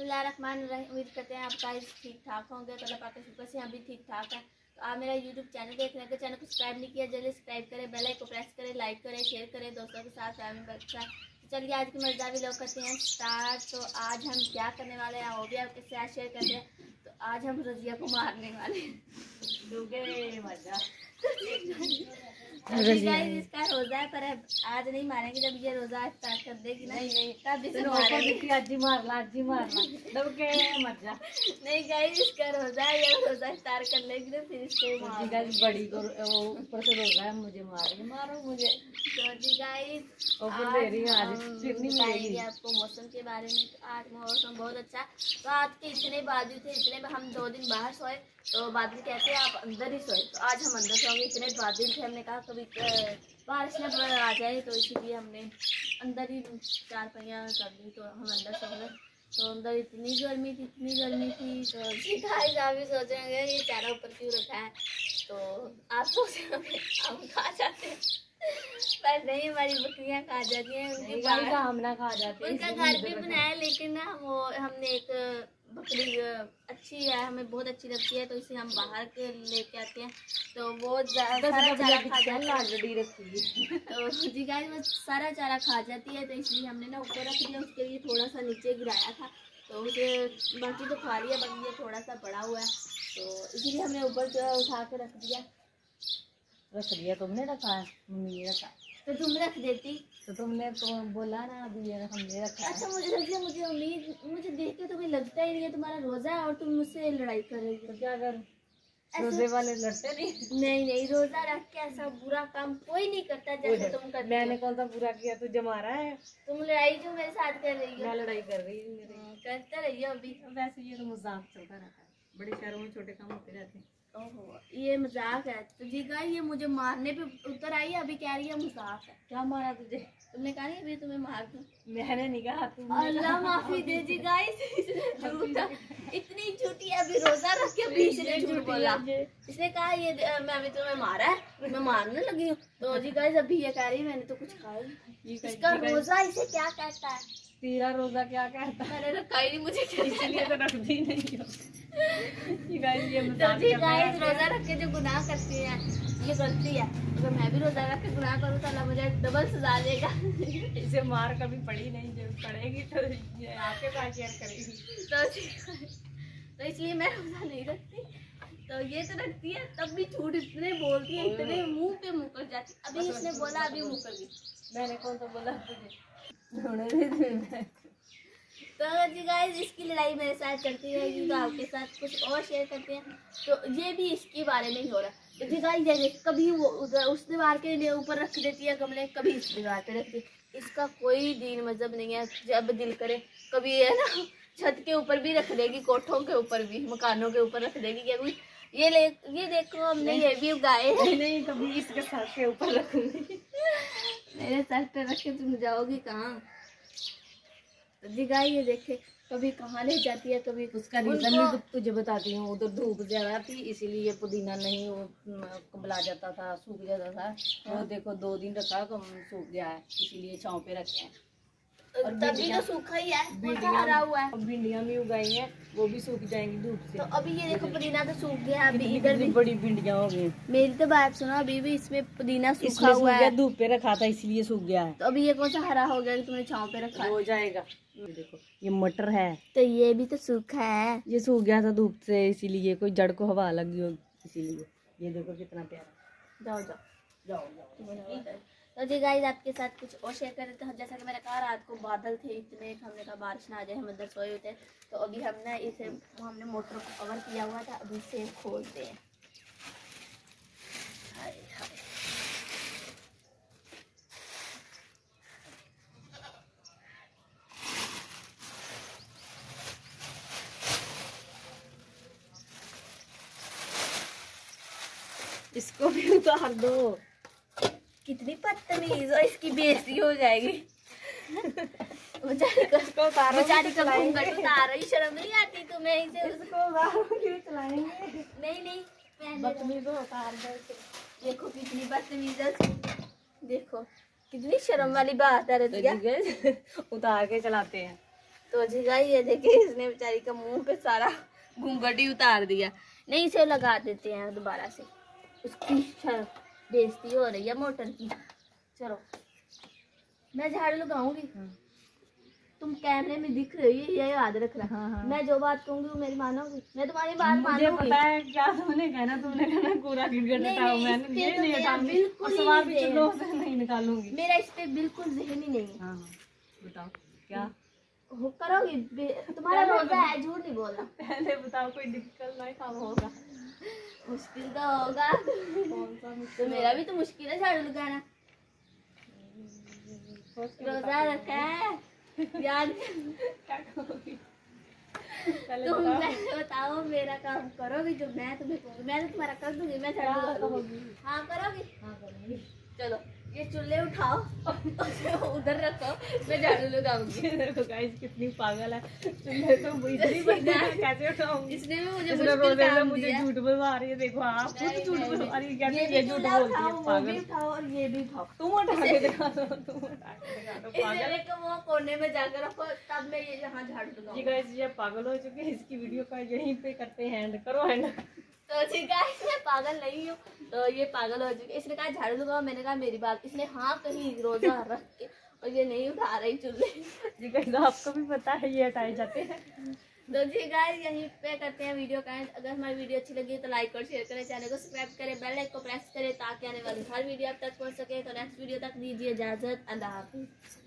बिस्मिल्लाहिर्रहमानिर्रहीम। उम्मीद करते हैं आप गाइस ठीक ठाक होंगे तो अल्लाह पाक के शुक्र से हम भी ठीक ठाक हैं। तो आप मेरा यूट्यूब चैनल देख रहे हैं तो चैनल को सब्सक्राइब नहीं किया, जल्दी सब्सक्राइब करें बेल आइकन को प्रेस करें लाइक करें शेयर करें, दोस्तों के साथ फैमिली के साथ। तो चलिए आज की मज़ेदार लोग करते हैं स्टार्ट तो आज हम क्या करने वाले हैं, वो भी आपके साथ शेयर करते हैं? तो आज हम रजिया को मारने वाले हैं। मज़ा। इसका रोजा है पर आज नहीं मारेंगे जब ये रोजा स्टार्ट कर देगी ना। नहीं, नहीं। तब इसे तेरे मारेंगे। ऊपर अज्जी मारला अज्जी मारला दबके मज़ा नहीं गाइस इसका रोजा है ये रोजा स्टार्ट कर लेगी तो फिर इसको मार गाइस बड़ी को वो ऊपर से रहा है मुझे मारो मारो मुझे। गाइस ऑफ़र दे रही है आज फिर नहीं मिलेगी आपको मौसम के बारे में। आज मौसम बहुत अच्छा। तो आज के इतने बादल थे इतने हम दो दिन बाहर सोए। तो बादल कहते हैं आप अंदर ही सोए? तो आज हम अंदर सोएँगे इतने बादल थे हमने कहा कभी बारिश न आ जाए तो इसीलिए हमने अंदर ही चार पहिया कर दी तो हम अंदर सो गए। तो अंदर इतनी गर्मी थी इतनी गर्मी थी तो गाइस आप भी सोचेंगे ये चारा ऊपर क्यों रखा है? तो आप सोचेंगे हम खा जाते हैं। पर नहीं हमारी बकरियाँ खा जाती हैं उनके नहीं हम ना खा जाते उनका घर भी बनाया लेकिन ना वो हमने एक बकरी अच्छी है हमें बहुत अच्छी लगती है तो इसे हम बाहर के लेके आते हैं। तो वो सारा चारा खा जाती है। रखी तो जी गाय वो सारा चारा खा जाती है तो इसलिए हमने ना ऊपर रख दिया उसके लिए थोड़ा सा नीचे गिराया था। तो उसे बाकी तो खा रही है बाकी ये थोड़ा सा पड़ा हुआ है। तो इसीलिए हमने ऊपर जो है उठा के रख दिया। रख दिया तुमने रखा है? मम्मी ने रखा। तो तुम रख देती। तो तुमने तो बोला ना अभी ये हमने रखा है। अच्छा मुझे लग गया मुझे उम्मीद मुझे देख के तुम्हें लगता ही नहीं है तुम्हारा रोजा है और तुम मुझसे लड़ाई कर रही हो। तो क्या करूँ रोज़े वाले लड़ते नहीं? नहीं नहीं रोजा रख के ऐसा बुरा काम कोई नहीं करता जैसे तुम करते मैंने कौन सा बुरा किया? तुझे मारा है। तुम लड़ाई जो मेरे साथ कर रही हो। मैं लड़ाई कर रही हूँ हाँ, करते रहिए अभी। वैसे ये तो मज़ाक चलता रहता है। बड़े शहरों में छोटे काम होते रहते हैं। ओहो ये मज़ाक है। तो जी गाय ये मुझे मारने पे उतर आई अभी कह रही है मज़ाक है। क्या मारा तुझे? तुमने कहा नहीं अभी तुम्हें मार दूँ? मैंने नहीं कहा अल्लाह माफ़ी दे जी गाइस इतनी झूठी है अभी रोजा रख के अभी इसने झूठ बोला। इसने कहा ये मैं अभी तुम्हें मारा है मैं मारने लगी हूँ। तो जी गाइस अभी ये कह रही है मैंने तो कुछ खाया इसका रोजा इसे क्या कहता है? तेरा रोजा क्या कहता है? मैंने रखा ही नहीं मुझे इसलिए तो रखती नहीं। ये तो गाइस रोजा रख के जो गुनाह करती है ये गलती है। अगर मैं भी रोजा रख के गुनाह करूँ तो अल्लाह मुझे डबल सजा देगा। इसे मार कभी पड़ी नहीं जब पड़ेगी तो ये आपके साथ शेयर करेगी। तो तो इसलिए मैं रोजा नहीं रखती। तो ये तो रखती है तब भी झूठ इतने बोलती है इतने मुँह पे मुकर जाती अभी इसने बोला अभी मुकर गई मैंने कौन सा बोला? तुमने। तो जी गाइस इसकी लड़ाई मेरे साथ चलती रहेगी तो आपके साथ कुछ और शेयर करते हैं तो ये भी इसके बारे में ही हो रहा है। तो जी गाइस देख कभी वो उधर उस दीवार के लिए ऊपर रख देती है गमले कभी इस दीवार पे रखती है इसका कोई दीन मज़हब नहीं है जब दिल करे कभी है ना छत के ऊपर भी रख देगी कोठों के ऊपर भी मकानों के ऊपर रख देगी क्या कोई ये ले ये देखो हमने ये भी उगाए हैं। नहीं नहीं कभी इसके सर के ऊपर रखूँगी मेरे सर पे रख के तुम जाओगी कहाँ? तो जी ये देखे। कभी कहाँ ले जाती है कभी उसका रीजन भी तुझे बताती हूँ। उधर धूप ज़्यादा थी इसीलिए पुदीना नहीं वो कबला जाता था सूख जाता था। वो देखो दो दिन रखा सूख गया है इसीलिए छाँव पे रखे हैं। तभी तो सूखा ही है हरा हुआ है। भिंडियाँ भी उगाई हैं वो भी सूख जाएँगी धूप से। तो अभी ये देखो पुदीना तो सूख गया अभी इधर भी। बड़ी भिंडियाँ हो गई। मेरी तो बात सुनो अभी भी इसमें पुदीना सूखा हुआ है। धूप पे रखा था इसलिए सूख गया है। तो अभी ये कौन सा हरा हो गया तुमने छाँव पे रखा हो? जाएगा। देखो ये मटर है। तो ये भी तो सूखा है। ये सूख गया था धूप से इसीलिए कोई जड़ को हवा लगी हो इसीलिए। ये देखो कितना प्यारा। जाओ जाओ। जाओ जाओ। तो जी गाइस आपके साथ कुछ और शेयर कर देते हैं। जैसा कि मैंने कहा रात को बादल थे, इतने हमने कहा बारिश ना आ जाए, हम अंदर सोए हुए थे तो अभी हम ना इसे, हमने मोटर को कवर किया हुआ था, अभी इसे खोलते हैं इसको भी उतार दो। कितनी बदतमीज और इसकी बेइज्जती हो जाएगी। बेचारी का बेचारी का घूंघट उतार रही शर्म नहीं आती तुम्हें इसे? फिर चलाएँगे? नहीं नहीं बदतमीज हो उतार देखो कितनी बदतमीज है देखो कितनी शर्म वाली बात है तो रजिया उतार के चलाते हैं। तो जी ये देखिए इसने बेचारी का मुँह पे सारा घूंघट ही उतार दिया। नहीं इसे लगा देते हैं दोबारा से। उसकी शर- बेइज्जती हो रही है मोटर की। चलो मैं झाड़ू लगाऊँगी। तुम कैमरे में दिख रही है ये याद रखना। हाँ, हाँ। मैं जो बात कहूँगी वो मेरी मानोगी। मैं तुम्हारी बात मुझे मानूँगी। पता है क्या तुमने कहना तुमने कहना कूड़ा गिरगिट हटाओ मैंने ये तो नहीं हटाऊँगी बिल्कुल सवाल भी नहीं से नहीं निकालूँगी। मेरा इस पे बिल्कुल जहन ही नहीं है। हाँ हाँ, बताओ क्या? करोगी? तुम्हारा रोजा है झूठ नहीं बोलना। पहले बताओ कोई डिफ़िकल्ट काम होगा। मुश्किल तो होगा। तो मेरा भी तो मुश्किल है झाड़ू लगाना। रोजा रखा है। याद तुम बताओ। मेरा काम करोगी जो मैं तुम्हें मैं तुम्हारा कर दूँगी मैं झाड़ू लगा दूँगी करोगी। हाँ करोगी। हाँ चलो। चूल्हे उठाओ। उधर रखो। मैं झाड़ू लगाऊँगी। देखो गाइस कितनी पागल है। चुल्हे तो वो इतनी बड़ी है कैसे उठाऊँगी। इसने भी मुझे इसने मुश्किल रोज़े काम मुझे झूठ बोलवा रही है देखो आप खुद झूठ बोलवा रही है कहती है ये झूठ बोलती है पागल। उठाओ और ये भी उठाओ। तुम उठा के दिखा दो तुम उठा के दिखा दो पागल। कि वो कोने में जाकर रखो तब मैं ये यहाँ झाड़ू जी लगाऊँगी। गाइस ये पागल हो चुके हैं इसकी वीडियो का यहीं पे करते हैं एंड करो एंड तो मैं पागल नहीं हूँ। तो ये पागल हो चुके इसने कहा झाड़ू लगाओ। मैंने कहा मेरी बात। इसने हाँ कहीं रोजा रख के और ये नहीं उठा रही चूल्हे। जी गाइस आपको भी पता है ये हटाए जाते हैं। तो जी गाइस यहीं पे करते हैं वीडियो का अगर हमारी वीडियो अच्छी लगी तो लाइक और शेयर करें। चैनल को सब्सक्राइब करें बेल आइकन को प्रेस करें ताकि आने वाली हर वीडियो आप तक पहुँच सके। तो नेक्स्ट वीडियो तक दीजिए इजाज़त। अल्लाह हाफिज।